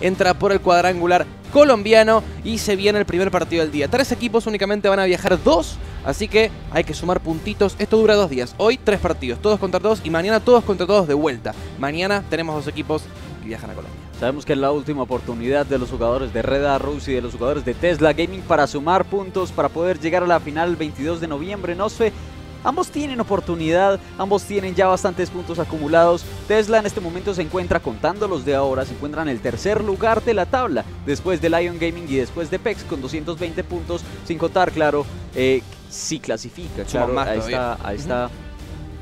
entra por el cuadrangular colombiano y se viene el primer partido del día. Tres equipos únicamente van a viajar dos, así que hay que sumar puntitos. Esto dura dos días. Hoy tres partidos, todos contra todos y mañana todos contra todos de vuelta. Mañana tenemos dos equipos que viajan a Colombia. Sabemos que es la última oportunidad de los jugadores de Red Arrows y de los jugadores de Tesla Gaming para sumar puntos para poder llegar a la final el 22 de noviembre. No sé, Ambos tienen oportunidad, ambos tienen ya bastantes puntos acumulados. Tesla en este momento se encuentra, contando los de ahora, se encuentra en el tercer lugar de la tabla, después de Lion Gaming y después de PEX con 220 puntos, sin contar, claro, eh, si clasifica, claro, a esta, a esta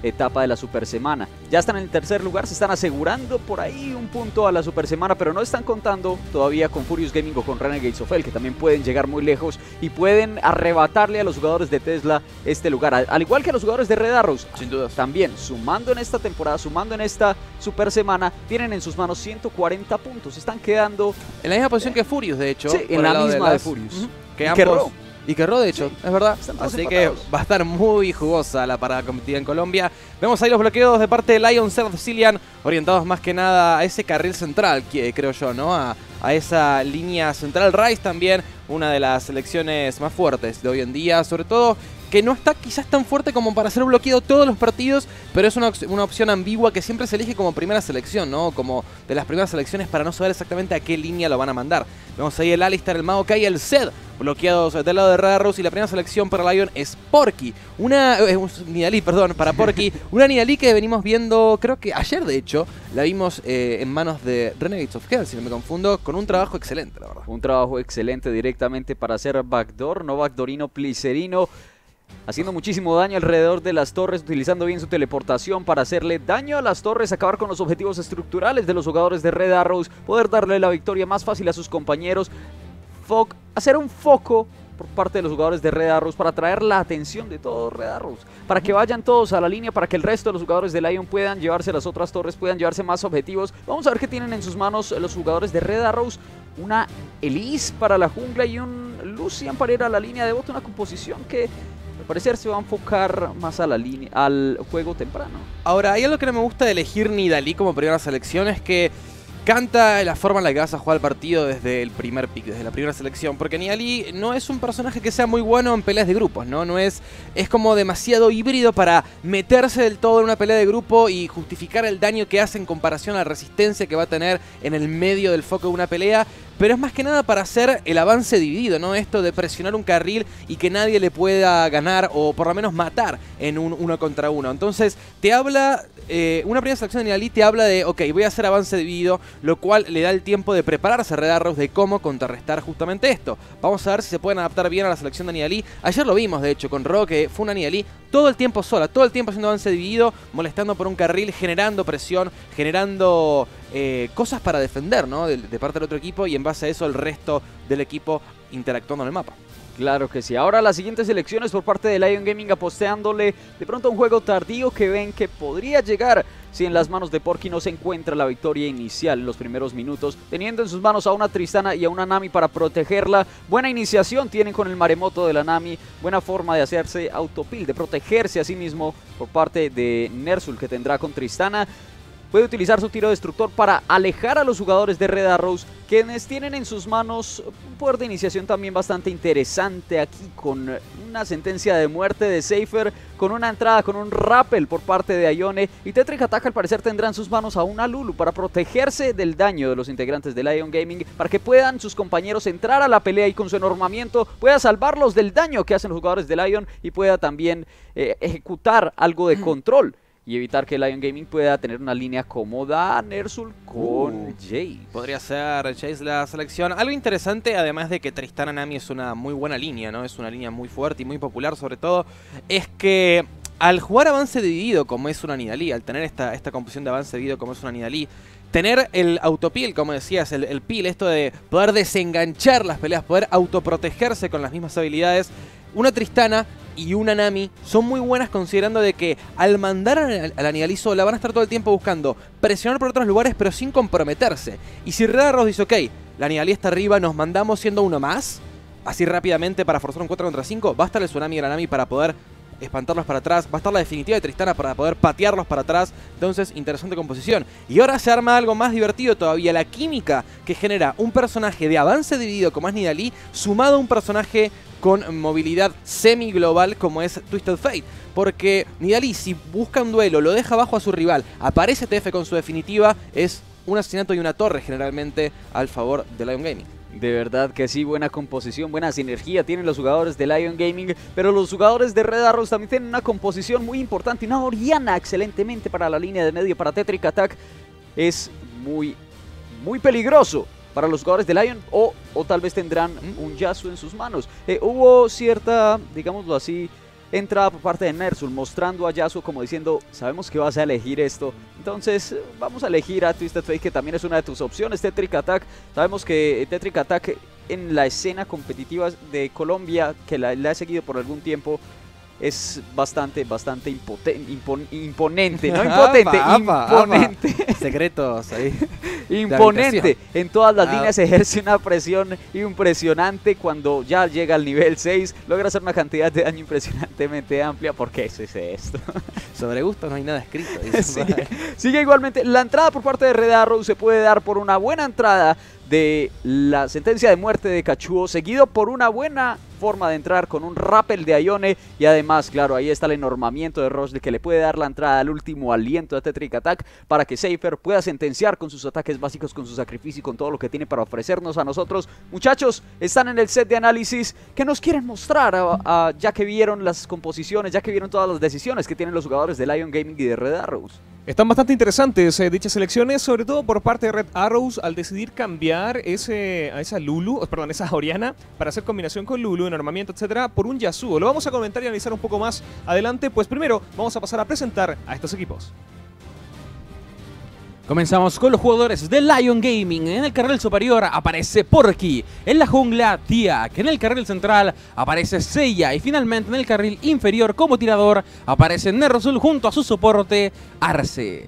etapa de la super semana. Ya están en el tercer lugar, se están asegurando por ahí un punto a la super semana, pero no están contando todavía con Furious Gaming o con Renegades of Hell, que también pueden llegar muy lejos y pueden arrebatarle a los jugadores de Tesla este lugar. Al igual que a los jugadores de Red Arrows. Sin duda. También, sumando en esta temporada, sumando en esta super semana, tienen en sus manos 140 puntos. Están quedando... En la misma posición que Furious, de hecho. Sí, en la misma de, Furious. Que ambos... Y que de hecho, es verdad. Así que va a estar muy jugosa la parada competitiva en Colombia. Vemos ahí los bloqueos de parte de Lion Surf Cillian, orientados más que nada a ese carril central, creo yo, ¿no? A, a esa línea central. Rice también, una de las selecciones más fuertes de hoy en día, sobre todo que no está quizás tan fuerte como para ser bloqueado todos los partidos, pero es una, opción ambigua que siempre se elige como primera selección, ¿no? Como de las primeras selecciones para no saber exactamente a qué línea lo van a mandar. Vemos ahí el Alistar, el Maokai y el Zed bloqueados del lado de Rarros y la primera selección para Lion es Porky. Una... Eh, Nidalí, perdón, para Porky. una Nidalí que venimos viendo, creo que ayer de hecho, la vimos eh, en manos de Renegades of Hell, si no me confundo, con un trabajo excelente, la verdad. Un trabajo excelente directamente para hacer backdoor, no backdoorino, plicerino haciendo muchísimo daño alrededor de las torres, utilizando bien su teleportación para hacerle daño a las torres, acabar con los objetivos estructurales de los jugadores de Red Arrows, poder darle la victoria más fácil a sus compañeros, hacer un foco por parte de los jugadores de Red Arrows para atraer la atención de todos Red Arrows, para que vayan todos a la línea, para que el resto de los jugadores de Lion puedan llevarse las otras torres, puedan llevarse más objetivos. Vamos a ver qué tienen en sus manos los jugadores de Red Arrows. Una Elise para la jungla y un Lucian para ir a la línea de voto, una composición que parecer se va a enfocar más a la línea, al juego temprano. Ahora, hay algo que no me gusta de elegir Nidalí como primera selección, es que canta la forma en la que vas a jugar el partido desde el primer pick, desde la primera selección. Porque Nidalí no es un personaje que sea muy bueno en peleas de grupos, ¿no? No es. Es como demasiado híbrido para meterse del todo en una pelea de grupo y justificar el daño que hace en comparación a la resistencia que va a tener en el medio del foco de una pelea pero es más que nada para hacer el avance dividido, ¿no? Esto de presionar un carril y que nadie le pueda ganar o por lo menos matar en un uno contra uno. Entonces, te habla, eh, una primera selección de Nidalee te habla de, ok, voy a hacer avance dividido, lo cual le da el tiempo de prepararse a Red de cómo contrarrestar justamente esto. Vamos a ver si se pueden adaptar bien a la selección de Nidalee. Ayer lo vimos, de hecho, con Ro, que fue una Nidalee todo el tiempo sola, todo el tiempo haciendo avance dividido, molestando por un carril, generando presión, generando eh, cosas para defender, ¿no? De, de parte del otro equipo y en base a eso el resto del equipo interactuando en el mapa. Claro que sí. Ahora las siguientes elecciones por parte de Lion Gaming aposteándole de pronto un juego tardío que ven que podría llegar si en las manos de Porky no se encuentra la victoria inicial en los primeros minutos, teniendo en sus manos a una Tristana y a una Nami para protegerla. Buena iniciación tienen con el maremoto de la Nami, buena forma de hacerse autopil, de protegerse a sí mismo por parte de Nersul que tendrá con Tristana puede utilizar su tiro destructor para alejar a los jugadores de Red Arrows, quienes tienen en sus manos un poder de iniciación también bastante interesante aquí con una sentencia de muerte de Safer, con una entrada con un rappel por parte de Ione y Tetrick Attack al parecer tendrá en sus manos a una Lulu para protegerse del daño de los integrantes de Lion Gaming, para que puedan sus compañeros entrar a la pelea y con su enormamiento pueda salvarlos del daño que hacen los jugadores de Lion y pueda también eh, ejecutar algo de control y evitar que Lion Gaming pueda tener una línea cómoda Nersul con uh, Jace. Podría ser Jace la selección. Algo interesante, además de que Tristana Nami es una muy buena línea, ¿no? Es una línea muy fuerte y muy popular sobre todo, es que al jugar avance dividido como es una Nidalí, al tener esta, esta composición de avance dividido como es una Nidalí, tener el autopil, como decías, el, el pil, esto de poder desenganchar las peleas, poder autoprotegerse con las mismas habilidades, una Tristana y una Nami son muy buenas considerando de que al mandar a la Nidalí sola van a estar todo el tiempo buscando presionar por otros lugares pero sin comprometerse. Y si Redarros dice, ok, la Nidalí está arriba, nos mandamos siendo uno más, así rápidamente para forzar un 4 contra 5, basta el Tsunami y la Nami para poder espantarlos para atrás, va a estar la definitiva de Tristana para poder patearlos para atrás. Entonces, interesante composición. Y ahora se arma algo más divertido todavía, la química que genera un personaje de avance dividido como es Nidalí, sumado a un personaje con movilidad semi-global como es Twisted Fate. Porque Nidalí, si busca un duelo, lo deja abajo a su rival, aparece TF con su definitiva, es un asesinato y una torre generalmente al favor de Lion Gaming. De verdad que sí, buena composición, buena sinergia tienen los jugadores de Lion Gaming, pero los jugadores de Red Arrows también tienen una composición muy importante, una Oriana excelentemente para la línea de medio, para Tetric Attack. Es muy, muy peligroso para los jugadores de Lion o, o tal vez tendrán un Yasuo en sus manos. Eh, hubo cierta, digámoslo así, entrada por parte de Nersul mostrando a Yasuo como diciendo, sabemos que vas a elegir esto, entonces eh, vamos a elegir a Twisted Fate que también es una de tus opciones, Tetric Attack, sabemos que Tetric Attack en la escena competitiva de Colombia, que la, la he seguido por algún tiempo, es bastante, bastante imponente, no impotente, imponente. Secretos ahí. imponente. En todas las ah. líneas ejerce una presión impresionante cuando ya llega al nivel 6, logra hacer una cantidad de daño impresionantemente amplia. ¿Por qué es esto? Sobre gusto no hay nada escrito. Sigue igualmente, la entrada por parte de Red Arrow se puede dar por una buena entrada de la sentencia de muerte de Cachuo, seguido por una buena forma de entrar con un rappel de Ione y además, claro, ahí está el enormamiento de Rosle que le puede dar la entrada al último aliento de Tetric Attack para que Seifer pueda sentenciar con sus ataques básicos, con su sacrificio y con todo lo que tiene para ofrecernos a nosotros. Muchachos, están en el set de análisis que nos quieren mostrar ya que vieron las composiciones, ya que vieron todas las decisiones que tienen los jugadores de Lion Gaming y de Red Arrows. Están bastante interesantes eh, dichas elecciones, sobre todo por parte de Red Arrows al decidir cambiar ese, a esa Lulu, perdón, esa Oriana para hacer combinación con Lulu en armamiento, etcétera, por un Yasuo. Lo vamos a comentar y analizar un poco más adelante, pues primero vamos a pasar a presentar a estos equipos. Comenzamos con los jugadores de Lion Gaming. En el carril superior aparece Porky. En la jungla, Tiak. En el carril central aparece Seiya. Y finalmente en el carril inferior como tirador aparece Nerozul junto a su soporte Arce.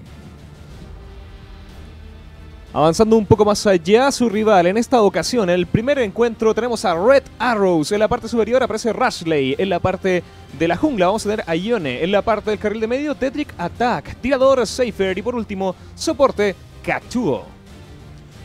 Avanzando un poco más allá, su rival en esta ocasión, en el primer encuentro tenemos a Red Arrows. En la parte superior aparece Rashley. En la parte de la jungla vamos a tener a Ione. En la parte del carril de medio, Tetric Attack. Tirador Safer. Y por último, soporte Cactuo.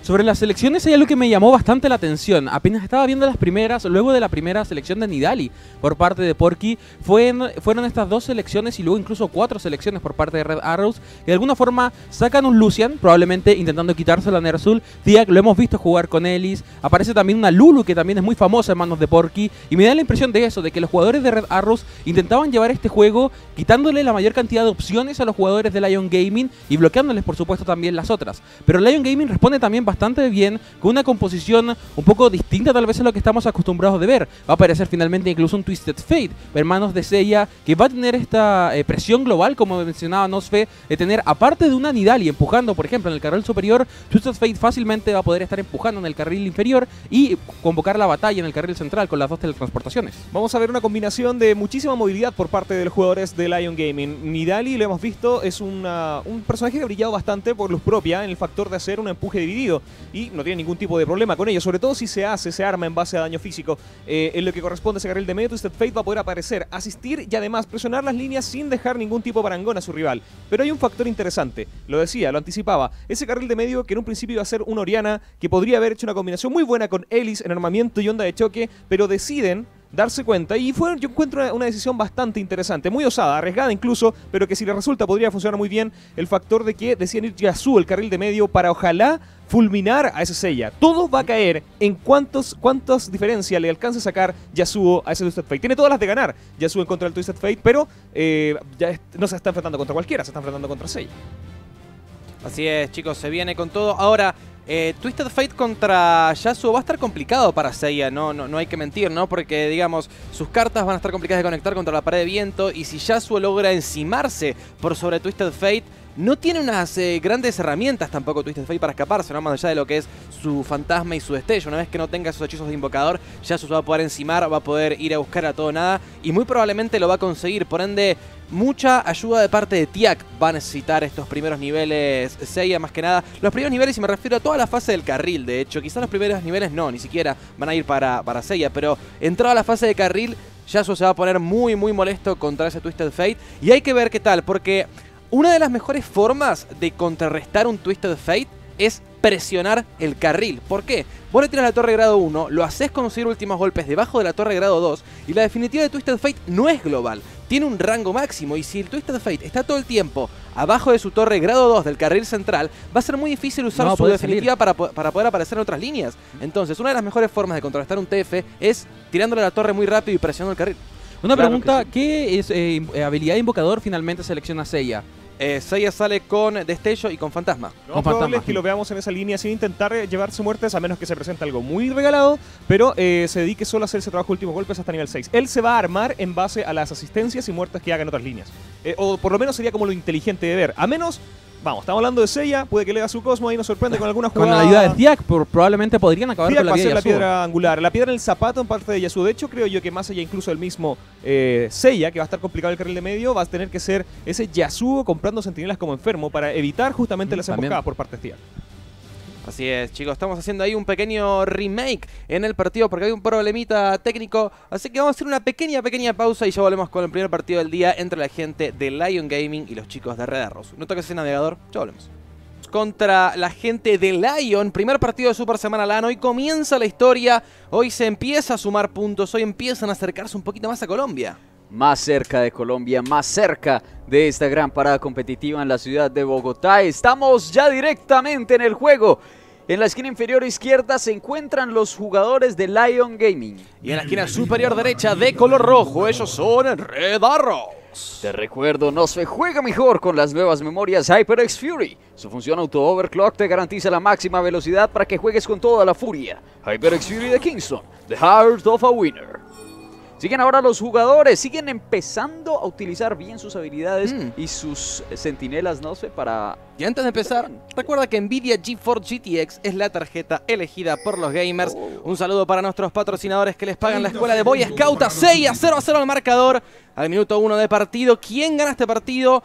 Sobre las selecciones hay algo que me llamó bastante la atención. Apenas estaba viendo las primeras, luego de la primera selección de Nidali por parte de Porky, fueron, fueron estas dos selecciones y luego incluso cuatro selecciones por parte de Red Arrows. Que de alguna forma sacan un Lucian, probablemente intentando quitárselo a Nersul. Tiak lo hemos visto jugar con Ellis. Aparece también una Lulu que también es muy famosa en manos de Porky. Y me da la impresión de eso, de que los jugadores de Red Arrows intentaban llevar este juego quitándole la mayor cantidad de opciones a los jugadores de Lion Gaming y bloqueándoles por supuesto también las otras. Pero Lion Gaming responde también bastante bien, con una composición un poco distinta tal vez a lo que estamos acostumbrados de ver. Va a aparecer finalmente incluso un Twisted Fate, hermanos de Seiya, que va a tener esta eh, presión global, como mencionaba Nosfe, de tener, aparte de una Nidali empujando, por ejemplo, en el carril superior, Twisted Fate fácilmente va a poder estar empujando en el carril inferior y convocar la batalla en el carril central con las dos teletransportaciones. Vamos a ver una combinación de muchísima movilidad por parte de los jugadores de Lion Gaming. Nidali, lo hemos visto, es un personaje que ha brillado bastante por luz propia en el factor de hacer un empuje dividido y no tiene ningún tipo de problema con ello, sobre todo si se hace, se arma en base a daño físico. Eh, en lo que corresponde a ese carril de medio, Twisted Fate va a poder aparecer, asistir y además presionar las líneas sin dejar ningún tipo de parangón a su rival. Pero hay un factor interesante, lo decía, lo anticipaba, ese carril de medio que en un principio iba a ser un Oriana, que podría haber hecho una combinación muy buena con Ellis en armamiento y onda de choque, pero deciden darse cuenta. Y fue, yo encuentro una, decisión bastante interesante, muy osada, arriesgada incluso, pero que si le resulta podría funcionar muy bien el factor de que decían ir Yasuo el carril de medio para ojalá fulminar a ese Seiya. Todo va a caer en cuántos, cuántas diferencias le alcance a sacar Yasuo a ese Twisted Fate. Tiene todas las de ganar Yasuo en contra del Twisted Fate, pero eh, ya no se está enfrentando contra cualquiera, se está enfrentando contra Seiya. Así es, chicos, se viene con todo. Ahora, eh, Twisted Fate contra Yasuo va a estar complicado para Seiya, no, no, no hay que mentir, ¿no? Porque, digamos, sus cartas van a estar complicadas de conectar contra la pared de viento y si Yasuo logra encimarse por sobre Twisted Fate, no tiene unas eh, grandes herramientas tampoco Twisted Fate para escaparse, ¿no? Más allá de lo que es su fantasma y su destello. Una vez que no tenga esos hechizos de invocador, Yasuo va a poder encimar, va a poder ir a buscar a todo nada y muy probablemente lo va a conseguir. Por ende, mucha ayuda de parte de Tiak va a necesitar estos primeros niveles Seiya, más que nada. Los primeros niveles, y me refiero a toda la fase del carril, de hecho. Quizás los primeros niveles no, ni siquiera van a ir para, para Seiya, pero entrada a la fase de carril Yasuo se va a poner muy, muy molesto contra ese Twisted Fate. Y hay que ver qué tal, porque una de las mejores formas de contrarrestar un Twisted Fate es presionar el carril. ¿Por qué? Vos le tiras la torre grado 1, lo haces conseguir últimos golpes debajo de la torre grado 2 y la definitiva de Twisted Fate no es global, tiene un rango máximo y si el Twisted Fate está todo el tiempo abajo de su torre grado 2 del carril central, va a ser muy difícil usar No su definitiva para, para poder aparecer en otras líneas. Entonces, una de las mejores formas de contrarrestar un TF es tirándole la torre muy rápido y presionando el carril. Una Claro pregunta, ¿qué es, eh, eh, habilidad de invocador finalmente selecciona Seiya? Eh, Seiya sale con destello y con fantasma. Lo Con más probable es que sí. lo veamos en esa línea sin intentar eh, llevarse muertes, a menos que se presente algo muy regalado, pero eh, se dedique solo a hacer ese trabajo de últimos golpes hasta nivel 6. Él se va a armar en base a las asistencias y muertes que haga en otras líneas. Eh, o por lo menos sería como lo inteligente de ver. A menos, vamos, estamos hablando de Seiya, puede que le haga su Cosmo y nos sorprende con alguna Con jugada. la ayuda de Diak, probablemente podrían acabar Diak con la va a ser la piedra angular. La piedra en el zapato en parte de Yasuo. De hecho, creo yo que más allá incluso del mismo eh, que va a estar complicado el carril de medio, va a tener que ser ese Yasuo comprando sentinelas como enfermo para evitar justamente Mm, las emboscadas por parte de Diak. Así es, chicos, estamos haciendo ahí un pequeño remake en el partido porque hay un problemita técnico. Así que vamos a hacer una pequeña, pequeña pausa y ya volvemos con el primer partido del día entre la gente de Lion Gaming y los chicos de Red Arrows. No toques ese navegador, ya volvemos. Contra la gente de Lion, primer partido de Super Semana LAN. Hoy comienza la historia, hoy se empieza a sumar puntos, hoy empiezan a acercarse un poquito más a Colombia. Más cerca de Colombia, más cerca de esta gran parada competitiva en la ciudad de Bogotá. Estamos ya directamente en el juego. En la esquina inferior izquierda se encuentran los jugadores de Lion Gaming. Y en la esquina superior derecha de color rojo, ellos son Red Arrows. Te recuerdo, no se juega mejor con las nuevas memorias HyperX Fury. Su función auto-overclock te garantiza la máxima velocidad para que juegues con toda la furia. HyperX Fury de Kingston, The Heart of a Winner. Siguen ahora los jugadores, siguen empezando a utilizar bien sus habilidades Mm. y sus sentinelas, no sé, para... Y antes de empezar, recuerda que Nvidia GeForce GTX es la tarjeta elegida por los gamers. Un saludo para nuestros patrocinadores que les pagan la escuela de Boy Scout a 6 a 0 a 0 al marcador. Al minuto 1 de partido, ¿quién gana este partido?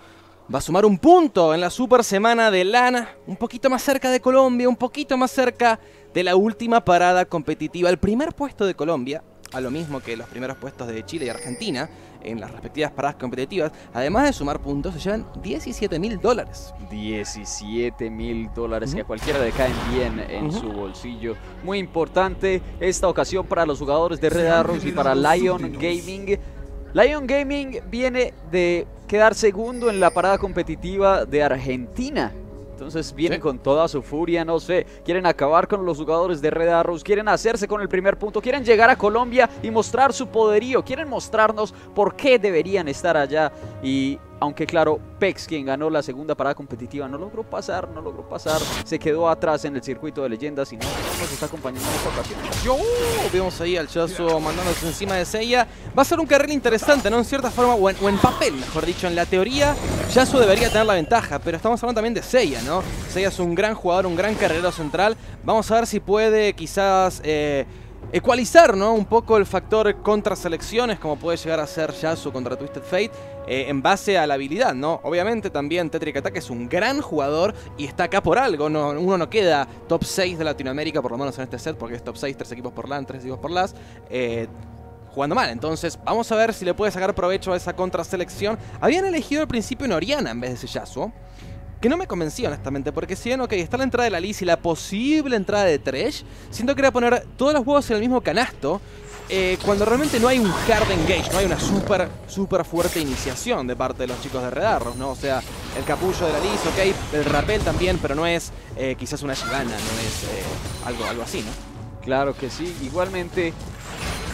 Va a sumar un punto en la super semana de LAN, un poquito más cerca de Colombia, un poquito más cerca de la última parada competitiva. El primer puesto de Colombia, a lo mismo que los primeros puestos de Chile y Argentina, en las respectivas paradas competitivas, además de sumar puntos, se llevan 17 mil dólares. 17 mil dólares que a cualquiera le caen bien en su bolsillo. Muy importante esta ocasión para los jugadores de Red Arrows y para Lion Gaming. Lion Gaming viene de quedar segundo en la parada competitiva de Argentina. Entonces vienen Sí. con toda su furia, no sé, quieren acabar con los jugadores de Red Arrows, quieren hacerse con el primer punto, quieren llegar a Colombia y mostrar su poderío, quieren mostrarnos por qué deberían estar allá. Y aunque claro, Pex, quien ganó la segunda parada competitiva, no logró pasar, no logró pasar, se quedó atrás en el circuito de leyendas y no, no nos está acompañando en esta ocasión. Yo vemos ahí al Yasuo mandándose encima de Seiya. Va a ser un carril interesante, ¿no? En cierta forma, o en, papel, mejor dicho. En la teoría, Yasuo debería tener la ventaja, pero estamos hablando también de Seiya, ¿no? Seiya es un gran jugador, un gran carrero central. Vamos a ver si puede quizás eh, ecualizar, ¿no? Un poco el factor contra selecciones, como puede llegar a ser Yasuo contra Twisted Fate, eh, en base a la habilidad, ¿no? Obviamente también Tetrick Attack es un gran jugador y está acá por algo. No, uno no queda top 6 de Latinoamérica, por lo menos en este set, porque es top 6, 3 equipos por LAN, 3 equipos por LAS. eh, jugando mal, entonces vamos a ver si le puede sacar provecho a esa contraselección. Habían elegido al principio en Oriana en vez de ese Yasuo. Que no me convenció honestamente, porque si bien, ok, está la entrada de la Liz y la posible entrada de Thresh, siento que era poner todos los huevos en el mismo canasto, eh, cuando realmente no hay un hard engage, no hay una súper, súper fuerte iniciación de parte de los chicos de Red Arrows, ¿no? O sea, el capullo de la Liz, ok, el rappel también, pero no es eh, quizás una Shivana, no es eh, algo, algo así, ¿no? Claro que sí, igualmente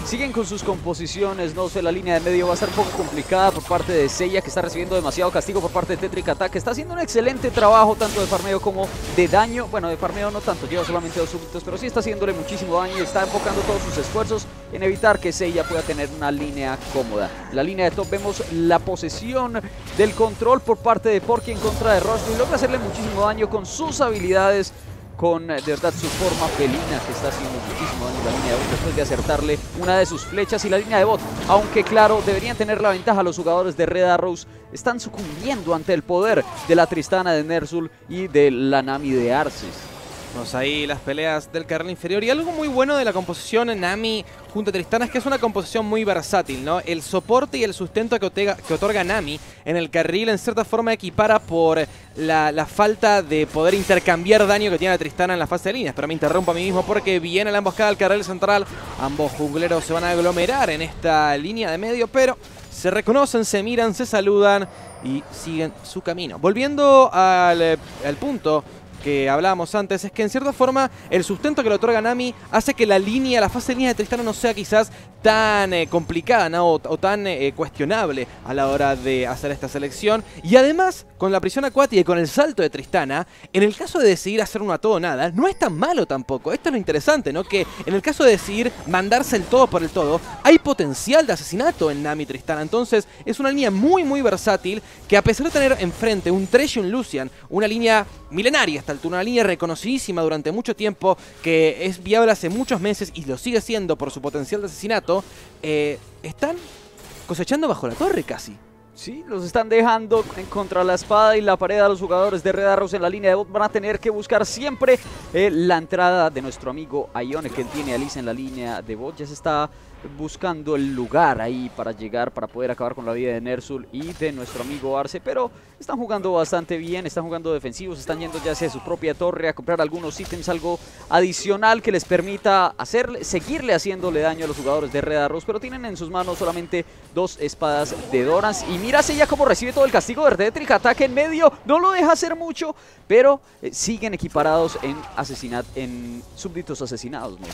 siguen con sus composiciones, no sé, la línea de medio va a estar un poco complicada por parte de Seiya que está recibiendo demasiado castigo por parte de Tetrick Attack, está haciendo un excelente trabajo tanto de farmeo como de daño, bueno, de farmeo no tanto, lleva solamente dos súbditos, pero sí está haciéndole muchísimo daño y está enfocando todos sus esfuerzos en evitar que Seiya pueda tener una línea cómoda. La línea de top vemos la posesión del control por parte de Porky en contra de Rush y logra hacerle muchísimo daño con sus habilidades con eh, de verdad su forma felina que está haciendo muchísimo daño la línea de bot después de acertarle una de sus flechas y la línea de bot. Aunque claro, deberían tener la ventaja los jugadores de Red Arrows. Están sucumbiendo ante el poder de la Tristana de Nersul y de la Nami de Arceus. Vamos ahí las peleas del carril inferior. Y algo muy bueno de la composición Nami junto a Tristana es que es una composición muy versátil, ¿no? El soporte y el sustento que, otorga, que otorga Nami en el carril en cierta forma equipara por la, falta de poder intercambiar daño que tiene la Tristana en la fase de líneas. Pero me interrumpo a mí mismo porque viene la emboscada del carril central. Ambos jungleros se van a aglomerar en esta línea de medio, pero se reconocen, se miran, se saludan y siguen su camino. Volviendo al, eh, al punto que hablábamos antes, es que en cierta forma el sustento que le otorga Nami hace que la línea, la fase de línea de Tristana no sea quizás tan eh, complicada ¿no? o, tan eh, cuestionable a la hora de hacer esta selección. Y además, con la prisión acuática y con el salto de Tristana, en el caso de decidir hacer una todo o nada, no es tan malo tampoco. Esto es lo interesante, ¿no? Que en el caso de decidir mandarse el todo por el todo, hay potencial de asesinato en Nami Tristana. Entonces, es una línea muy, muy versátil que a pesar de tener enfrente un Thresh y un Lucian, una línea milenaria hasta altura, una línea reconocidísima durante mucho tiempo, que es viable hace muchos meses y lo sigue siendo por su potencial de asesinato, eh, están cosechando bajo la torre casi. Sí, los están dejando en contra la espada y la pared a los jugadores de Red Arrows en la línea de bot. Van a tener que buscar siempre eh, la entrada de nuestro amigo Ione, que tiene a Lisa en la línea de bot. Ya se está buscando el lugar ahí para llegar, para poder acabar con la vida de Nersul y de nuestro amigo Arce, pero están jugando bastante bien, están jugando defensivos, están yendo ya hacia su propia torre a comprar algunos ítems, algo adicional que les permita hacerle, seguirle haciéndole daño a los jugadores de Red Arrows, pero tienen en sus manos solamente dos espadas de Dorans y mírase ya cómo recibe todo el castigo de Tetric, ataque en medio, no lo deja hacer mucho, pero eh, siguen equiparados en asesinat en súbditos asesinados. ¿no?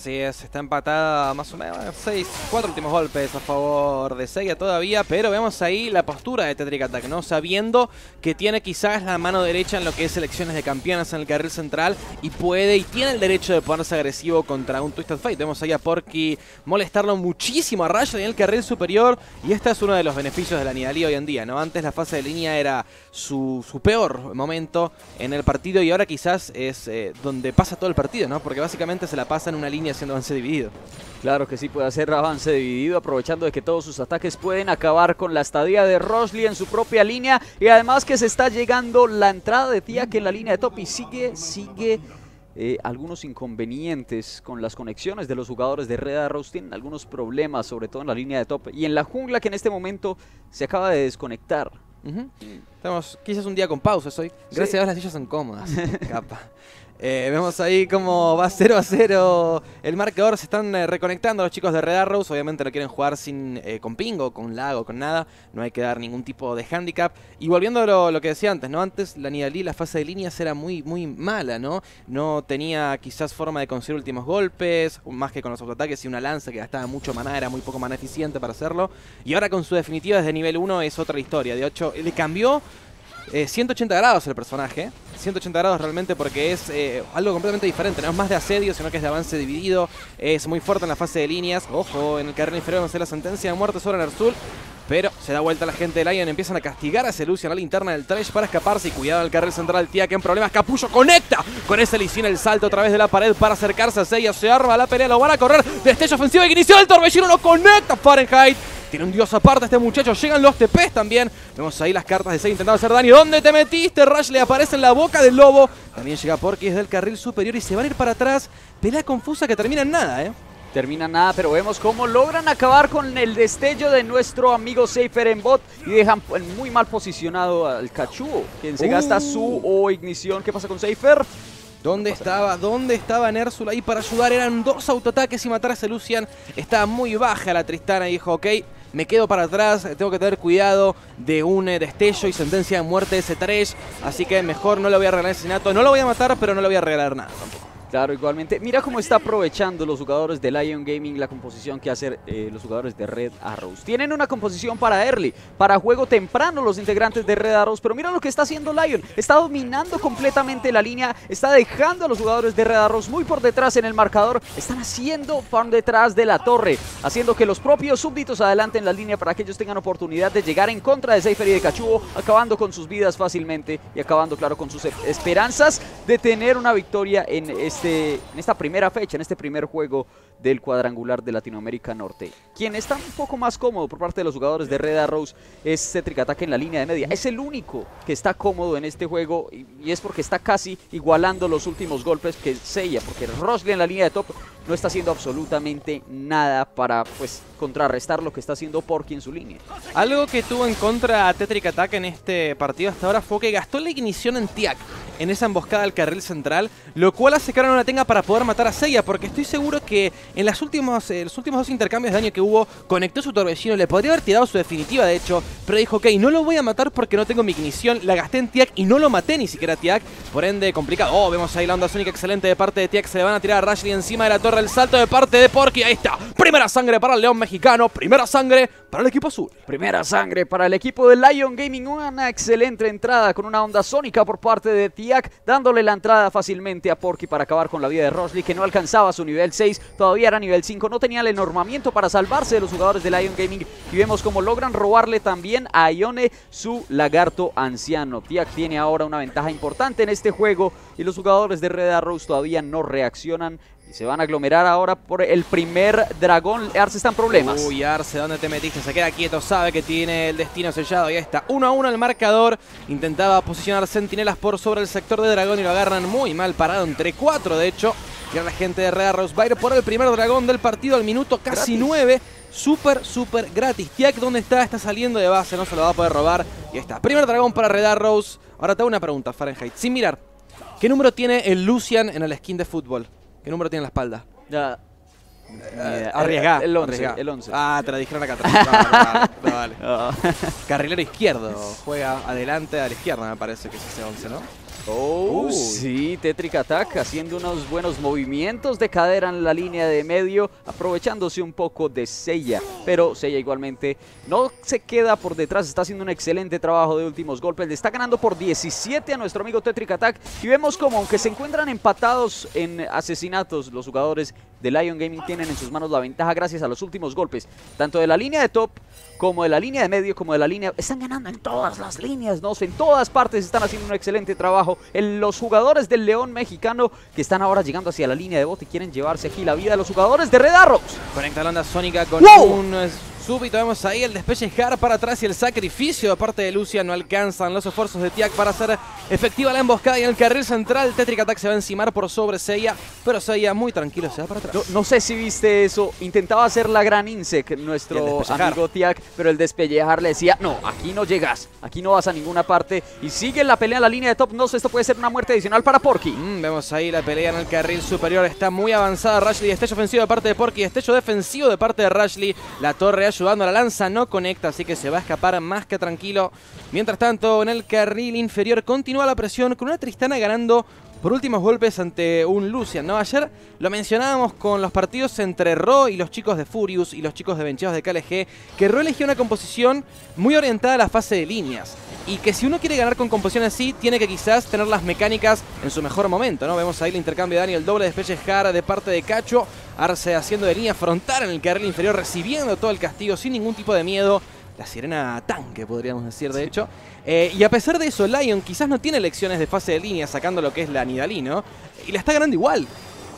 Así es, está empatada más o menos 6, 4 últimos golpes a favor de Seiya todavía, pero vemos ahí la postura de Tetrick Attack, ¿no? Sabiendo que tiene quizás la mano derecha en lo que es selecciones de campeonas en el carril central y puede y tiene el derecho de ponerse agresivo contra un Twisted Fate. Vemos ahí a Porky molestarlo muchísimo a Raya en el carril superior y este es uno de los beneficios de la Nidalee hoy en día, ¿no? Antes la fase de línea era su, su peor momento en el partido y ahora quizás es eh, donde pasa todo el partido, ¿no? Porque básicamente se la pasa en una línea haciendo avance dividido. Claro que sí puede hacer avance dividido, aprovechando de que todos sus ataques pueden acabar con la estadía de Rosley en su propia línea. Y además que se está llegando la entrada de Tiak en la línea de top y sigue, sigue eh, algunos inconvenientes con las conexiones de los jugadores de Red Arrows. Tienen algunos problemas, sobre todo en la línea de top. Y en la jungla que en este momento se acaba de desconectar. Uh -huh. Estamos quizás un día con pausas hoy. Gracias sí. a Dios las sillas son cómodas. Capa. Eh, vemos ahí cómo va 0 a 0 el marcador. Se están eh, reconectando los chicos de Red Arrows. Obviamente no quieren jugar sin, eh, con pingo, con lago, con nada. No hay que dar ningún tipo de handicap. Y volviendo a lo, que decía antes, ¿no? Antes la Nidalee, la fase de líneas era muy, muy mala, ¿no? No tenía quizás forma de conseguir últimos golpes, más que con los autoataques y una lanza que gastaba mucho maná, era muy poco maná eficiente para hacerlo. Y ahora con su definitiva desde nivel 1 es otra historia. De 8, le cambió eh, 180 grados el personaje. 180 grados realmente porque es eh, algo completamente diferente. No es más de asedio, sino que es de avance dividido. Es muy fuerte en la fase de líneas. Ojo, en el carril inferior vamos a la sentencia de muerte sobre Nersul. Pero se da vuelta la gente de Lion, empiezan a castigar a ese Lucian a la interna del trash para escaparse y cuidado al carril central Tía que en problemas. Capullo conecta con ese Licina el salto a través de la pared para acercarse a Seiya. Se arma la pelea, lo van a correr. Destello ofensivo que inició el torbellino, lo conecta Fahrenheit. Tiene un dios aparte este muchacho. Llegan los TPs también. Vemos ahí las cartas de Seiya intentando hacer daño. ¿Dónde te metiste? Rush le aparece en la boca del lobo. También llega Porky desde el carril superior y se van a ir para atrás. Pelea confusa que termina en nada, ¿eh? Termina nada, pero vemos cómo logran acabar con el destello de nuestro amigo Seifer en bot y dejan muy mal posicionado al Cachuo, quien se uh. gasta su o ignición. ¿Qué pasa con Seifer? ¿Dónde estaba? ¿Dónde estaba Nersul ahí para ayudar? Eran dos autoataques y matar a ese Lucian. Estaba muy baja la Tristana y dijo, ok, me quedo para atrás, tengo que tener cuidado de un eh, destello y sentencia de muerte de ese Thresh. Así que mejor no le voy a regalar asesinato. No lo voy a matar, pero no le voy a regalar nada tampoco. Claro, igualmente. Mira cómo está aprovechando los jugadores de Lion Gaming la composición que hacen eh, los jugadores de Red Arrows. Tienen una composición para early, para juego temprano los integrantes de Red Arrows, pero mira lo que está haciendo Lion. Está dominando completamente la línea, está dejando a los jugadores de Red Arrows muy por detrás en el marcador. Están haciendo farm detrás de la torre, haciendo que los propios súbditos adelanten la línea para que ellos tengan oportunidad de llegar en contra de Seifer y de Cachugo, acabando con sus vidas fácilmente y acabando, claro, con sus esperanzas de tener una victoria en este este, en esta primera fecha, en este primer juego del cuadrangular de Latinoamérica Norte. Quien está un poco más cómodo por parte de los jugadores de Red Arrows es Cetric Attack en la línea de media. Es el único que está cómodo en este juego y, y es porque está casi igualando los últimos golpes que Seiya, porque Rosley en la línea de top no está haciendo absolutamente nada para pues contrarrestar lo que está haciendo Porky en su línea. Algo que tuvo en contra a Tetric Attack en este partido hasta ahora fue que gastó la ignición en Tiak en esa emboscada al carril central, lo cual hace que ahora no la tenga para poder matar a Seiya, porque estoy seguro que en las últimas, eh, los últimos dos intercambios de daño que hubo, conectó su torbellino, le podría haber tirado su definitiva de hecho, pero dijo, ok, no lo voy a matar porque no tengo mi ignición, la gasté en Tiak y no lo maté ni siquiera a Tiak, por ende complicado. Oh, vemos ahí la onda sónica excelente de parte de Tiak, se le van a tirar a Rashley encima de la torre, el salto de parte de Porky, ahí está, primera sangre para el león mexicano, primera sangre para el equipo azul. Primera sangre para el equipo de Lion Gaming. Una excelente entrada con una onda sónica por parte de Tiak, dándole la entrada fácilmente a Porky para acabar con la vida de Rosley, que no alcanzaba su nivel 6, todavía era nivel 5, no tenía el enormamiento para salvarse de los jugadores de Lion Gaming. Y vemos cómo logran robarle también a Ione su lagarto anciano. Tiak tiene ahora una ventaja importante en este juego y los jugadores de Red Arrows todavía no reaccionan. Y se van a aglomerar ahora por el primer dragón. Arce está en problemas. Uy, Arce, ¿dónde te metiste? Se queda quieto, sabe que tiene el destino sellado. Y ahí está, 1 a 1 el marcador. Intentaba posicionar centinelas por sobre el sector de dragón y lo agarran muy mal parado, entre 4 de hecho. Y la gente de Red Arrows va a ir por el primer dragón del partido al minuto casi Gratis. 9. Súper, súper gratis. Tiak, ¿dónde está? Está saliendo de base, no se lo va a poder robar. Y ahí está, primer dragón para Red Arrows. Ahora te hago una pregunta, Fahrenheit. Sin mirar, ¿qué número tiene el Lucian en el skin de fútbol? ¿Qué número tiene en la espalda? Ya. Eh, arriesgá, El 11. arriesgá. El 11. Ah, te la dijeron acá atrás. No, no, vale, no vale. Carrilero izquierdo. Juega adelante a la izquierda, me parece que es ese 11, ¿no? Oh, Uy. sí, Tetric Attack haciendo unos buenos movimientos de cadera en la línea de medio, aprovechándose un poco de Seiya. Pero Seiya igualmente no se queda por detrás, está haciendo un excelente trabajo de últimos golpes. Le está ganando por 17 a nuestro amigo Tetric Attack. Y vemos como, aunque se encuentran empatados en asesinatos, los jugadores de Lion Gaming tienen en sus manos la ventaja gracias a los últimos golpes, tanto de la línea de top como de la línea de medio, como de la línea... Están ganando en todas las líneas, ¿no? En todas partes están haciendo un excelente trabajo. En los jugadores del León mexicano que están ahora llegando hacia la línea de bote y quieren llevarse aquí la vida de los jugadores de Red Arrows. Conecta la onda sónica con ¡Wow! un súbito. Vemos ahí el despellejar para atrás y el sacrificio de parte de Lucia. No alcanzan los esfuerzos de Tiak para hacer efectiva la emboscada. Y en el carril central, Tetric Attack se va a encimar por sobre Seiya. Pero Seiya muy tranquilo se va para atrás. No, no sé si viste eso. Intentaba hacer la gran insec nuestro amigo Tiak, pero el despellejar le decía, no, aquí no llegas, aquí no vas a ninguna parte. Y sigue la pelea en la línea de top. No sé, esto puede ser una muerte adicional para Porky. Mm, vemos ahí la pelea en el carril superior. Está muy avanzada Rashley. Destello ofensivo de parte de Porky. Destello defensivo de parte de Rashley. La torre ayudando. La lanza no conecta, así que se va a escapar más que tranquilo. Mientras tanto, en el carril inferior continúa la presión con una Tristana ganando por últimos golpes ante un Lucian, ¿no? Ayer lo mencionábamos con los partidos entre Ro y los chicos de Furious y los chicos de Bencheados de KLG, que Ro eligió una composición muy orientada a la fase de líneas. Y que si uno quiere ganar con composición así, tiene que quizás tener las mecánicas en su mejor momento, ¿no? Vemos ahí el intercambio de Dani, el doble de Jara de parte de Cacho. Arce haciendo de línea frontal en el carril inferior, recibiendo todo el castigo sin ningún tipo de miedo. La sirena tanque, podríamos decir, de hecho. Eh, y a pesar de eso, Lion quizás no tiene lecciones de fase de línea sacando lo que es la Nidalí, ¿no? Y la está ganando igual.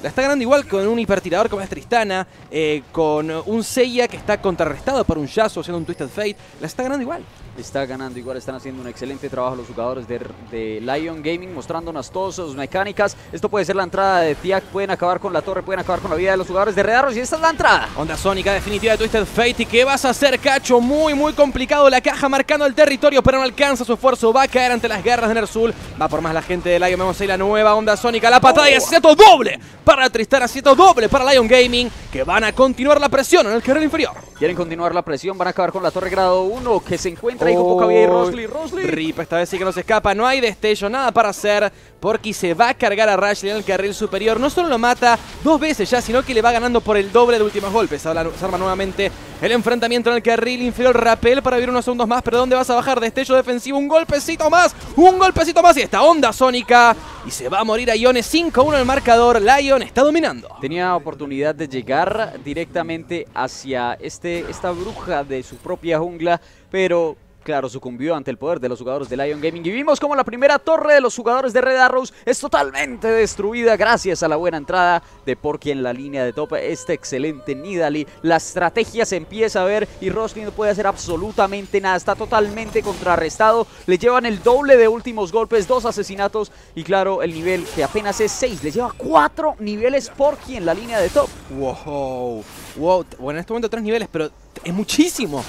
La está ganando igual con un hipertirador como es Tristana, eh, con un Seiya que está contrarrestado por un Yasuo haciendo un Twisted Fate. La está ganando igual. Está ganando igual, están haciendo un excelente trabajo los jugadores de, de Lion Gaming, mostrándonos todas sus mecánicas. Esto puede ser la entrada de Tiak, pueden acabar con la torre, pueden acabar con la vida de los jugadores de Red Arrows y esta es la entrada. Onda sónica definitiva de Twisted Fate. ¿Y qué vas a hacer, Cacho? Muy, muy complicado. La caja marcando el territorio, pero no alcanza su esfuerzo. Va a caer ante las garras de Nersul. Va por más la gente de Lion. Vemos ahí la nueva onda sónica. La patada y asesinato doble para Tristana. Asesinato doble para Lion Gaming. Que van a continuar la presión en el carril inferior. Quieren continuar la presión, van a acabar con la torre grado 1 que se encuentra poca vida y Oh, Rosley, Rosley. Rip, esta vez sí que no se escapa. No hay destello, nada para hacer. Porky se va a cargar a Rashley en el carril superior. No solo lo mata dos veces ya, sino que le va ganando por el doble de últimos golpes. Ahora se arma nuevamente el enfrentamiento en el carril inferior. Rappel para vivir unos segundos más. Pero ¿dónde vas a bajar? Destello defensivo. Un golpecito más. Un golpecito más. Y esta onda sónica. Y se va a morir a Ione 5-1 el marcador. Lion está dominando. Tenía oportunidad de llegar directamente hacia este, esta bruja de su propia jungla, pero claro, sucumbió ante el poder de los jugadores de Lion Gaming y vimos como la primera torre de los jugadores de Red Arrows es totalmente destruida gracias a la buena entrada de Porky en la línea de top. Este excelente Nidalee, la estrategia se empieza a ver y Rosny no puede hacer absolutamente nada, está totalmente contrarrestado, le llevan el doble de últimos golpes, dos asesinatos y claro, el nivel que apenas es 6, le lleva 4 niveles Porky en la línea de top. Wow, wow. Bueno, en este momento tres niveles, pero es muchísimo.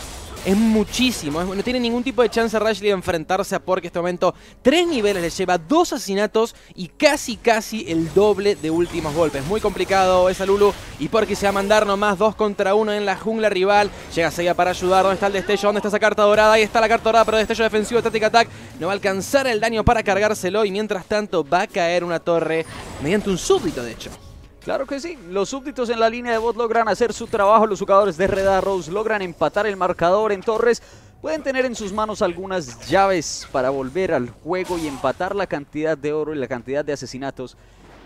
Es muchísimo. No tiene ningún tipo de chance Rashley de enfrentarse a Porky en este momento. Tres niveles le lleva, dos asesinatos y casi, casi el doble de últimos golpes. Muy complicado esa Lulu. Y Porky se va a mandar nomás dos contra uno en la jungla rival. Llega Seiya para ayudar. ¿Dónde está el destello? ¿Dónde está esa carta dorada? Ahí está la carta dorada, pero destello defensivo, Static Attack. No va a alcanzar el daño para cargárselo. Y mientras tanto va a caer una torre mediante un súbdito, de hecho. Claro que sí, los súbditos en la línea de bot logran hacer su trabajo, los jugadores de Red Arrows logran empatar el marcador en Torres, pueden tener en sus manos algunas llaves para volver al juego y empatar la cantidad de oro y la cantidad de asesinatos.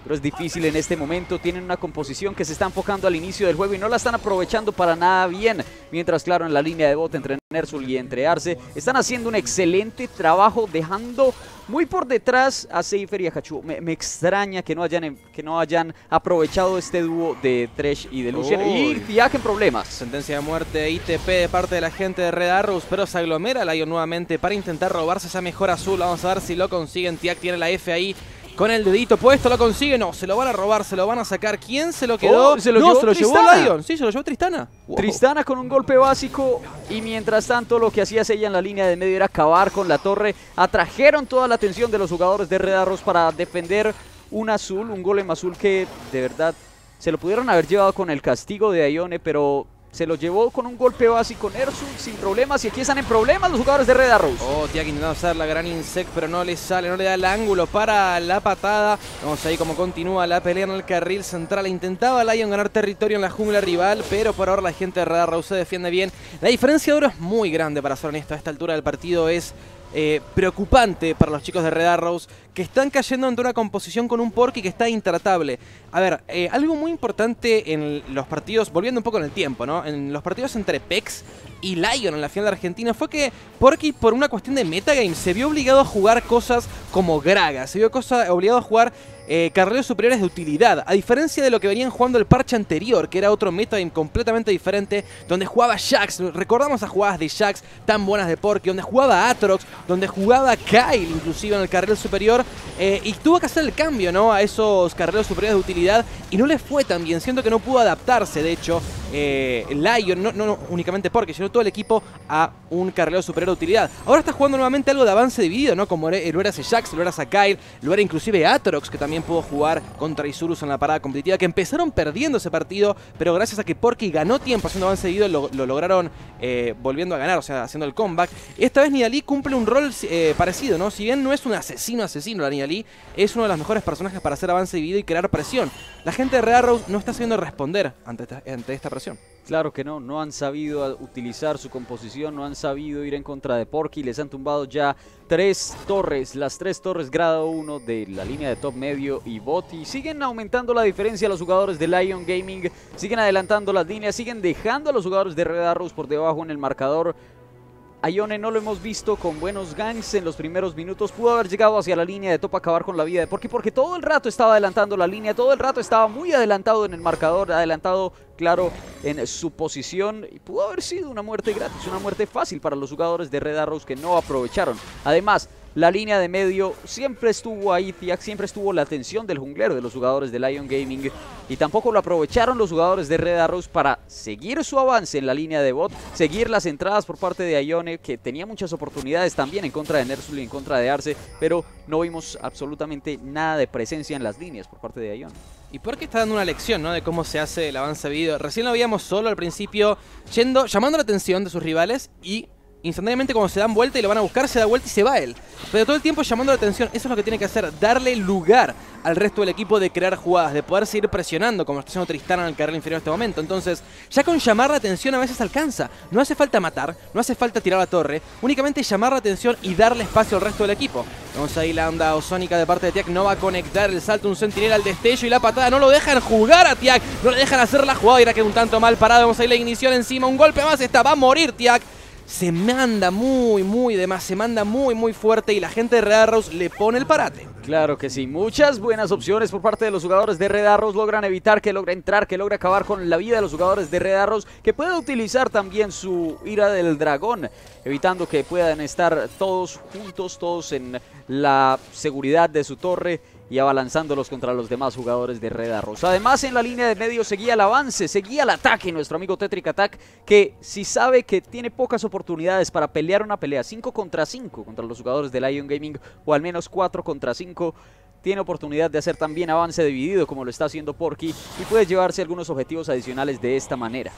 Pero es difícil en este momento, tienen una composición que se está enfocando al inicio del juego y no la están aprovechando para nada bien. Mientras claro en la línea de bot entre Nersul y entre Arce están haciendo un excelente trabajo dejando muy por detrás a Seifer y a Hachu. Me, me extraña que no, hayan, em- que no hayan aprovechado este dúo de Thresh y de Lucian. Y Uy. Tiak en problemas. Sentencia de muerte ITP de parte de la gente de Red Arrows, pero se aglomera Lion nuevamente para intentar robarse esa mejor azul. Vamos a ver si lo consiguen. Tiak tiene la F ahí con el dedito puesto, lo consigue. No, se lo van a robar, se lo van a sacar. ¿Quién se lo quedó? Oh, se lo no, llevó se lo llevó Tristana. Lion. Sí, se lo llevó Tristana. Wow. Tristana con un golpe básico y mientras tanto lo que hacía ella en la línea de medio era acabar con la torre. Atrajeron toda la atención de los jugadores de Red Arrows para defender un azul, un golem azul que de verdad se lo pudieron haber llevado con el castigo de Ione, pero se lo llevó con un golpe básico Nersul sin problemas y aquí están en problemas los jugadores de Red Arrows. Oh, Tiak intentando hacer la gran insect, pero no le sale, no le da el ángulo para la patada. Vamos ahí como continúa la pelea en el carril central. Intentaba Lion ganar territorio en la jungla rival, pero por ahora la gente de Red Arrow se defiende bien. La diferencia de oro es muy grande, para ser honesto. A esta altura del partido es eh, preocupante para los chicos de Red Arrows, que están cayendo ante una composición con un Porky que está intratable. A ver, eh, algo muy importante en los partidos, volviendo un poco en el tiempo, ¿no? En los partidos entre Pex y Lion en la final de Argentina fue que Porky, por una cuestión de metagame, se vio obligado a jugar cosas como Graga, se vio obligado a jugar eh, carreras superiores de utilidad, a diferencia de lo que venían jugando el parche anterior, que era otro metagame completamente diferente, donde jugaba Jax, recordamos a jugadas de Jax tan buenas de Porky, donde jugaba Atrox, donde jugaba Kyle inclusive en el carril superior, eh, y tuvo que hacer el cambio, ¿no? A esos carreros superiores de utilidad, y no le fue tan bien, siento que no pudo adaptarse, de hecho, eh, Lion, no, no, únicamente Porky, sino todo el equipo a un carrero superior de utilidad. Ahora está jugando nuevamente algo de avance dividido, ¿no? Como lo era ese Jax, lo era Kyle, lo era inclusive Atrox, que también pudo jugar contra Isurus en la parada competitiva, que empezaron perdiendo ese partido, pero gracias a que Porky ganó tiempo haciendo avance dividido, lo, lo lograron eh, volviendo a ganar, o sea, haciendo el comeback. Esta vez Nidalee cumple un rol eh, parecido, ¿no? Si bien no es un asesino asesino, la Nidalee es uno de los mejores personajes para hacer avance dividido y crear presión. La gente de Red Arrow no está sabiendo responder ante esta, ante. Claro que no, no han sabido utilizar su composición, no han sabido ir en contra de Porky, les han tumbado ya tres torres, las tres torres grado 1 de la línea de top medio y bot y siguen aumentando la diferencia los jugadores de Lion Gaming, siguen adelantando las líneas, siguen dejando a los jugadores de Red Arrows por debajo en el marcador. A Ione no lo hemos visto con buenos ganks en los primeros minutos. Pudo haber llegado hacia la línea de top a acabar con la vida de Porky porque todo el rato estaba adelantando la línea, todo el rato estaba muy adelantado en el marcador, adelantado, claro, en su posición. Y pudo haber sido una muerte gratis, una muerte fácil para los jugadores de Red Arrows que no aprovecharon. Además, la línea de medio siempre estuvo ahí, Tiak, siempre estuvo la atención del junglero de los jugadores de Lion Gaming y tampoco lo aprovecharon los jugadores de Red Arrows para seguir su avance en la línea de bot, seguir las entradas por parte de Ione, que tenía muchas oportunidades también en contra de Nersul y en contra de Arce, pero no vimos absolutamente nada de presencia en las líneas por parte de Ione. Y Porky está dando una lección, ¿no? De cómo se hace el avance video. Recién lo veíamos solo al principio, yendo, llamando la atención de sus rivales y instantáneamente cuando se dan vuelta y lo van a buscar, se da vuelta y se va él. Pero todo el tiempo llamando la atención, eso es lo que tiene que hacer, darle lugar al resto del equipo de crear jugadas, de poder seguir presionando como está haciendo Tristana en el carril inferior en este momento. Entonces, ya con llamar la atención a veces alcanza. No hace falta matar, no hace falta tirar la torre, únicamente llamar la atención y darle espacio al resto del equipo. Vamos ahí la onda ozónica de parte de Tiak, no va a conectar el salto, un sentinela al destello y la patada, no lo dejan jugar a Tiak, no le dejan hacer la jugada era que un tanto mal parado. Vamos ahí la ignición encima, un golpe más, esta va a morir Tiak. Se manda muy, muy de más, se manda muy, muy fuerte y la gente de Red Arrows le pone el parate. Claro que sí, muchas buenas opciones por parte de los jugadores de Red Arrows. Logran evitar que logre entrar, que logre acabar con la vida de los jugadores de Red Arrows, que pueda utilizar también su ira del dragón, evitando que puedan estar todos juntos, todos en la seguridad de su torre y abalanzándolos contra los demás jugadores de Red Arrows. Además, en la línea de medio seguía el avance, seguía el ataque nuestro amigo Tetric Attack, que si sabe que tiene pocas oportunidades para pelear una pelea 5 contra 5 contra los jugadores de Lion Gaming, o al menos 4 contra 5, tiene oportunidad de hacer también avance dividido como lo está haciendo Porky y puede llevarse algunos objetivos adicionales de esta manera.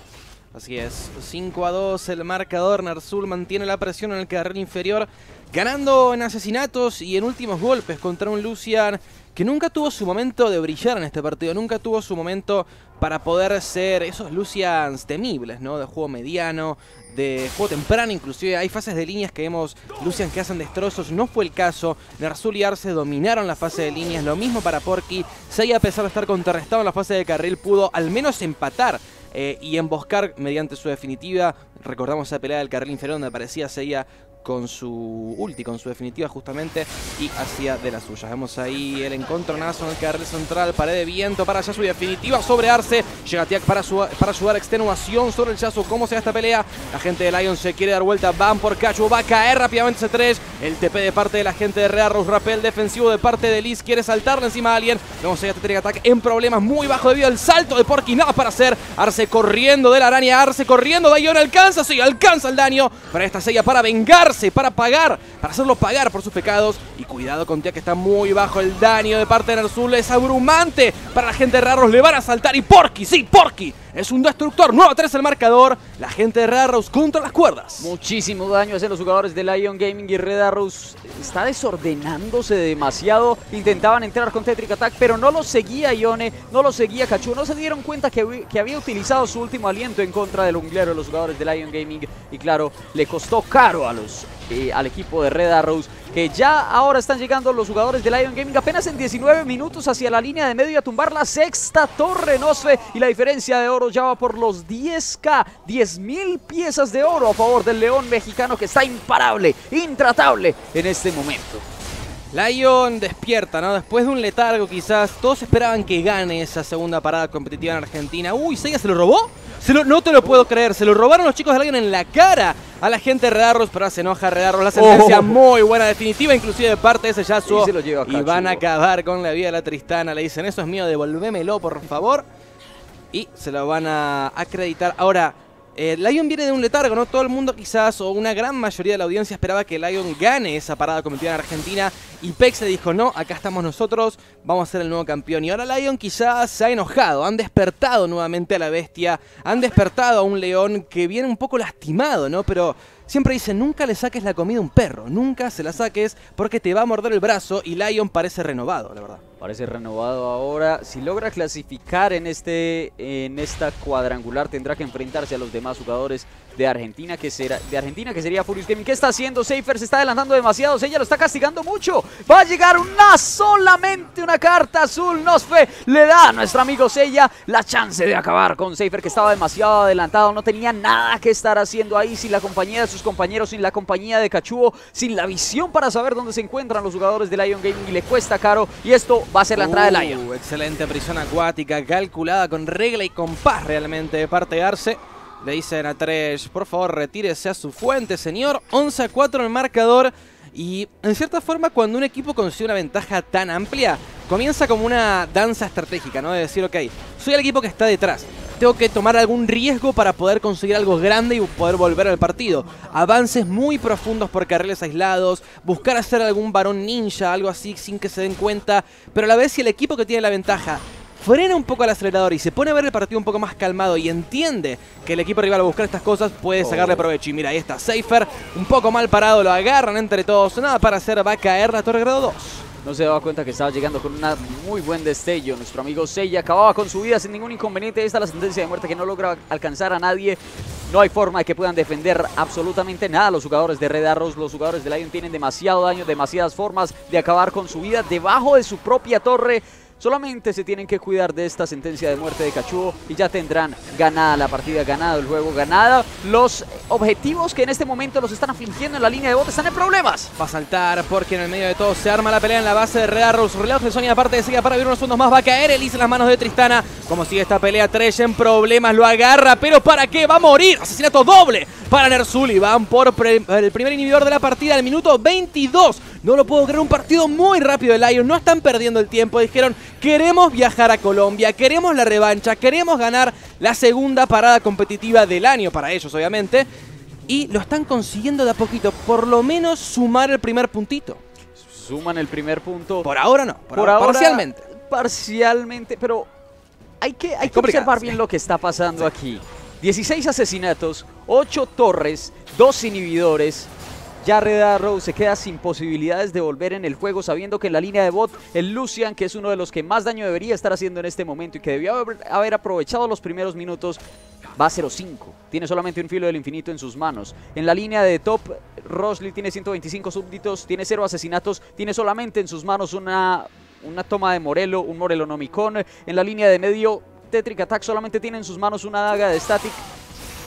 Así es, 5 a 2 el marcador, Narzul mantiene la presión en el carril inferior, ganando en asesinatos y en últimos golpes contra un Lucian que nunca tuvo su momento de brillar en este partido, nunca tuvo su momento para poder ser esos Lucians temibles, ¿no? De juego mediano, de juego temprano inclusive. Hay fases de líneas que vemos Lucian que hacen destrozos, no fue el caso. Nerzul y Arce dominaron la fase de líneas, lo mismo para Porky. Sei a pesar de estar contrarrestado en la fase de carril pudo al menos empatar eh, y emboscar mediante su definitiva. Recordamos esa pelea del carril inferior donde aparecía Seiya con su ulti, con su definitiva justamente, y hacía de las suyas. Vemos ahí el encontronazo en el carril central, pared de viento para Yasu y definitiva sobre Arce. Llega Tiak para, para ayudar extenuación sobre el Yasu. ¿Cómo se da esta pelea? La gente de Lion se quiere dar vuelta, van por Cacho, va a caer rápidamente ese 3. El TP de parte de la gente de Rearros, Rappel defensivo de parte de Liz, quiere saltarle encima a alguien. Vemos ahí a Tetrick Attack en problemas muy bajo debido al salto de Porky, nada para hacer. Arce corriendo de la araña, Arce corriendo, Dayon alcanza, sí, alcanza el daño. Para esta sella para para pagar, para hacerlo pagar por sus pecados. Y cuidado con Tia que está muy bajo el daño de parte de Nerzul, es abrumante para la gente de Rearros, le van a saltar y Porky, sí, Porky. Es un destructor, 9 a 3 el marcador. La gente de Red Arrows contra las cuerdas. Muchísimo daño hacen los jugadores de Lion Gaming y Red Arrows está desordenándose demasiado. Intentaban entrar con Tetrick Attack, pero no lo seguía Ione, no lo seguía Cachu. No se dieron cuenta que, que había utilizado su último aliento en contra del unglero de los jugadores de Lion Gaming. Y claro, le costó caro a los, eh, al equipo de Red Arrows que ya ahora están llegando los jugadores de Lion Gaming apenas en 19 minutos hacia la línea de medio a tumbar la sexta torre Nosfe y la diferencia de oro ya va por los 10k, 10.000 piezas de oro a favor del león mexicano que está imparable, intratable en este momento. Lion despierta, ¿no? Después de un letargo quizás, todos esperaban que gane esa segunda parada competitiva en Argentina. Uy, ¿Seiya se lo robó? Se lo, no te lo puedo creer, se lo robaron los chicos de Lion en la cara a la gente de Redarros, pero se enoja Redarros. La sentencia Oh. muy buena, definitiva, inclusive de parte de ese Yasuo. Y se lo lleva y van a acabar con la vida de la Tristana. Le dicen, eso es mío, devolvémelo, por favor. Y se lo van a acreditar. Ahora, eh, Lion viene de un letargo, ¿no? Todo el mundo quizás, o una gran mayoría de la audiencia esperaba que Lion gane esa parada competitiva en Argentina. Y Pex se dijo, no, acá estamos nosotros, vamos a ser el nuevo campeón. Y ahora Lion quizás se ha enojado, han despertado nuevamente a la bestia, han despertado a un león que viene un poco lastimado, ¿no? Pero siempre dicen, nunca le saques la comida a un perro, nunca se la saques porque te va a morder el brazo. Y Lion parece renovado, la verdad. Parece renovado ahora. Si logra clasificar en, este, en esta cuadrangular, tendrá que enfrentarse a los demás jugadores de Argentina, que será, de Argentina, que sería Furious Gaming. ¿Qué está haciendo? Seifer se está adelantando demasiado. Ella lo está castigando mucho. Va a llegar una solamente una carta azul. Nosfe le da a nuestro amigo Seiya la chance de acabar con Seifer, que estaba demasiado adelantado. No tenía nada que estar haciendo ahí sin la compañía de sus compañeros, sin la compañía de Cachuo, sin la visión para saber dónde se encuentran los jugadores de Lion Gaming. Y le cuesta caro. Y esto va a ser la entrada de Lion. Uh, Excelente prisión acuática, calculada con regla y compás realmente de parte de Arce. Le dicen a Tresh, por favor retírese a su fuente, señor. 11 a 4 en el marcador. Y en cierta forma, cuando un equipo consigue una ventaja tan amplia, comienza como una danza estratégica, ¿no? De decir, ok, soy el equipo que está detrás. Tengo que tomar algún riesgo para poder conseguir algo grande y poder volver al partido. Avances muy profundos por carriles aislados, buscar hacer algún varón ninja, algo así sin que se den cuenta. Pero a la vez si el equipo que tiene la ventaja frena un poco el acelerador y se pone a ver el partido un poco más calmado y entiende que el equipo rival va a buscar estas cosas, puede sacarle provecho. Y mira, ahí está Seifer, un poco mal parado, lo agarran entre todos. Nada para hacer, va a caer la torre grado 2. No se daba cuenta que estaba llegando con un muy buen destello. Nuestro amigo Seiya acababa con su vida sin ningún inconveniente. Esta es la sentencia de muerte que no logra alcanzar a nadie. No hay forma de que puedan defender absolutamente nada los jugadores de Red Arrows. Los jugadores de Lion tienen demasiado daño, demasiadas formas de acabar con su vida debajo de su propia torre. Solamente se tienen que cuidar de esta sentencia de muerte de Cachudo y ya tendrán ganada la partida, ganado el juego, ganada. Los objetivos que en este momento los están afligiendo en la línea de bote están en problemas. Va a saltar porque en el medio de todo se arma la pelea en la base de Red Arrows. Reloj de Sony aparte de seguir para vivir unos segundos más. Va a caer Elise en las manos de Tristana. Como sigue esta pelea, Tresh en problemas, lo agarra. Pero ¿para qué? Va a morir. Asesinato doble para Nerzul. Y van por el primer inhibidor de la partida al minuto 22. No lo puedo creer, un partido muy rápido de Lions. No están perdiendo el tiempo. Dijeron, queremos viajar a Colombia, queremos la revancha, queremos ganar la segunda parada competitiva del año para ellos, obviamente. Y lo están consiguiendo de a poquito. Por lo menos sumar el primer puntito. Suman el primer punto. Por ahora no, por, Por ahora, ahora, parcialmente. Parcialmente, pero hay que, hay que observar bien lo que está pasando aquí. 16 asesinatos, 8 torres, 2 inhibidores. Ya Red Arrow se queda sin posibilidades de volver en el juego, sabiendo que en la línea de bot, el Lucian, que es uno de los que más daño debería estar haciendo en este momento y que debió haber, aprovechado los primeros minutos, va a 0-5. Tiene solamente un filo del infinito en sus manos. En la línea de top, Rosley tiene 125 súbditos, tiene 0 asesinatos, tiene solamente en sus manos una, una toma de Morelo, un Morelo Nomicon. En la línea de medio, Tetric Attack solamente tiene en sus manos una daga de Static.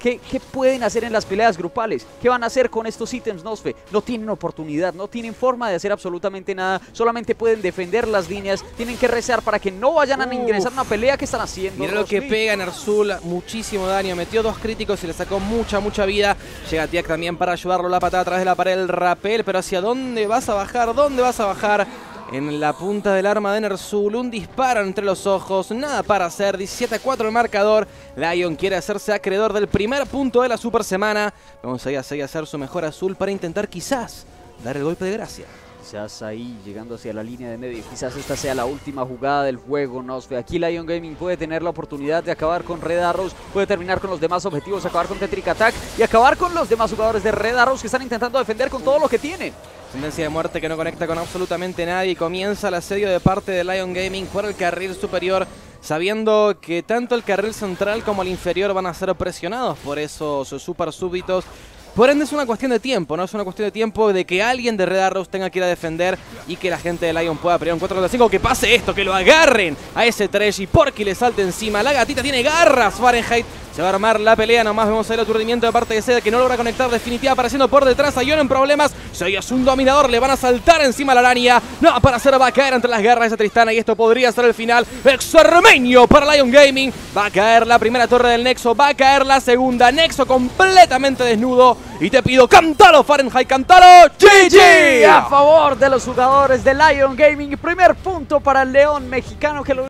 ¿Qué, qué pueden hacer en las peleas grupales? ¿Qué van a hacer con estos ítems Nosfe? No tienen oportunidad, no tienen forma de hacer absolutamente nada. Solamente pueden defender las líneas. Tienen que rezar para que no vayan a ingresar a una pelea que están haciendo. Mira lo que pega Nerzul, muchísimo daño. Metió dos críticos y le sacó mucha, mucha vida. Llega Tiak también para ayudarlo. La patada atrás de la pared, el rapel. Pero ¿hacia dónde vas a bajar? ¿Dónde vas a bajar? En la punta del arma de Nerzul, un disparo entre los ojos, nada para hacer, 17 a 4 el marcador. Lion quiere hacerse acreedor del primer punto de la super semana. Vamos a ir a hacer su mejor azul para intentar quizás dar el golpe de gracia. Quizás ahí llegando hacia la línea de medio. Quizás esta sea la última jugada del juego, Nosfe. Aquí Lion Gaming puede tener la oportunidad de acabar con Red Arrows, puede terminar con los demás objetivos, acabar con Tetric Attack y acabar con los demás jugadores de Red Arrows que están intentando defender con todo lo que tienen. Tendencia de muerte que no conecta con absolutamente nadie. Comienza el asedio de parte de Lion Gaming por el carril superior, sabiendo que tanto el carril central como el inferior van a ser presionados por esos super súbitos. Por ende es una cuestión de tiempo, ¿no? Es una cuestión de tiempo de que alguien de Red Arrows tenga que ir a defender y que la gente de Lion pueda pelear un 4 contra 5. Que pase esto, que lo agarren a ese Tresh y Porky le salte encima. La gatita tiene garras, Fahrenheit. Se va a armar la pelea, nomás vemos el aturdimiento de parte de Seda que no logra conectar definitiva apareciendo por detrás a Ion en problemas. Soy es un dominador, le van a saltar encima a la araña. No, para hacer va a caer entre las garras de esa Tristana y esto podría ser el final. Exterminio para Lion Gaming. Va a caer la primera torre del Nexo, va a caer la segunda. Nexo completamente desnudo. Y te pido, cántalo Fahrenheit, cántalo. GG. a favor de los jugadores de Lion Gaming. Primer punto para el León mexicano que lo